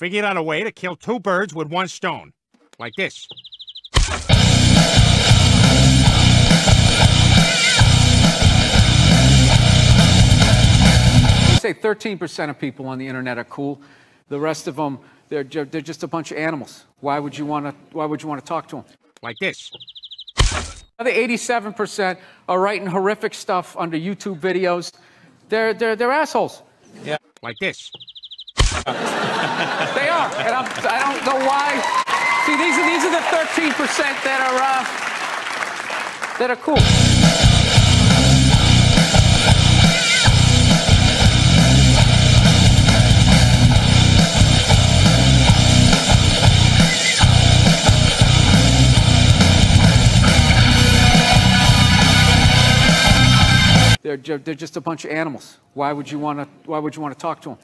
figured out a way to kill two birds with one stone. Like this. You say 13% of people on the internet are cool. The rest of them, they're, ju- they're just a bunch of animals. Why would you want to? Why would you want to talk to them? Like this. The 87% are writing horrific stuff under YouTube videos. They're they're they're assholes. Yeah. Like this. They are, and I'm, I don't know why. See, these are these are the 13% that are uh, that are cool. They're, they're just a bunch of animals. Why would you want to? Why would you want to talk to them?